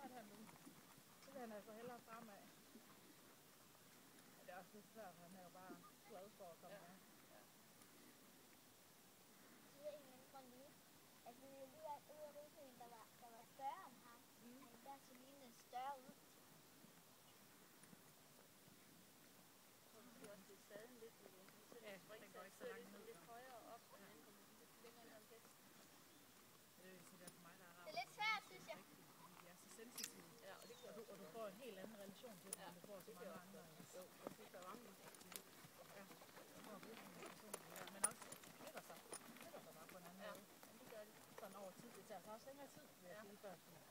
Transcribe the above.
trådte han nu. Så vil han altså hellere fremad. Men det er også lidt svært, han er jo bare en helt anden relation til dem, Ja, end du får så det mange jeg andre. Jo, jeg der er mange. Ja, du får virkelig en relation til det. Men også flytter sig. Flytter sig bare på en anden Ja, måde. men det gør de. Sådan over tid. Det tager så også længere tid